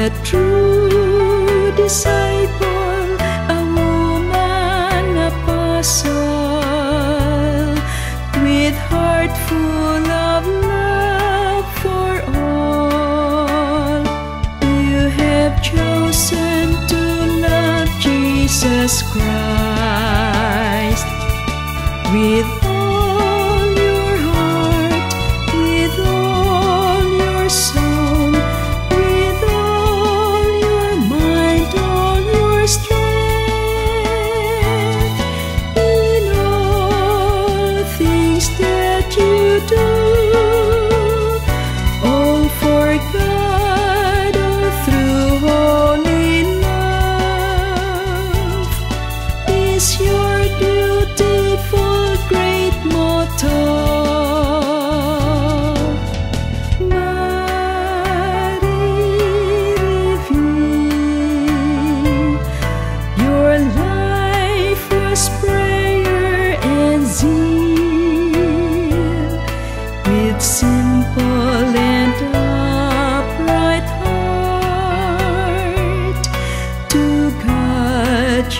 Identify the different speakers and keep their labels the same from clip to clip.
Speaker 1: a true disciple, a woman apostle, with heart full of love for all. You have chosen to love Jesus Christ with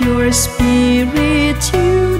Speaker 1: pure spirit you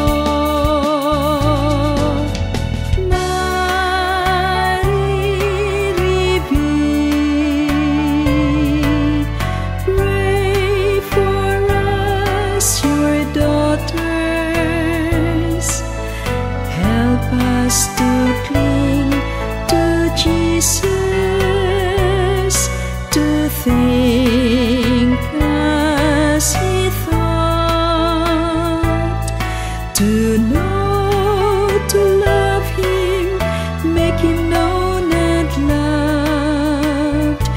Speaker 1: To know, to love Him, make Him known and loved.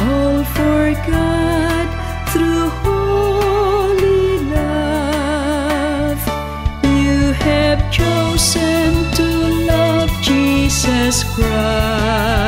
Speaker 1: All for God through holy love. You have chosen to love Jesus Christ.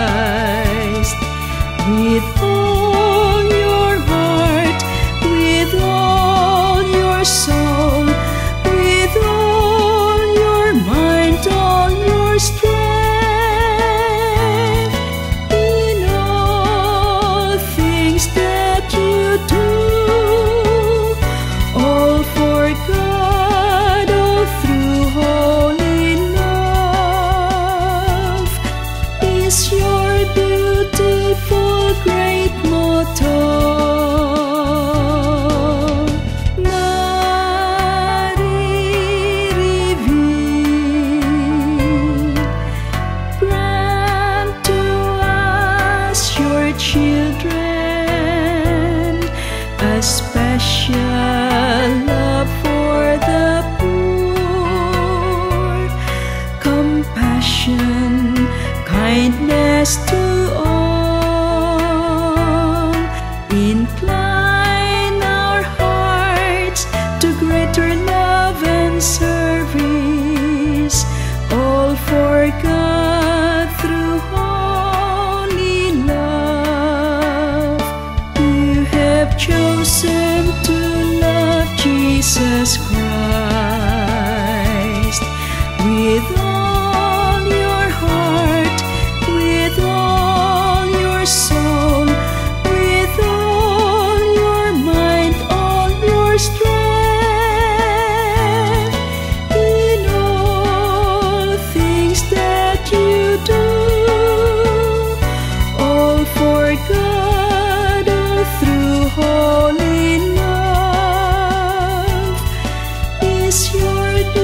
Speaker 1: children a special love for the poor, compassion, kindness to chosen to love Jesus Christ with kiss your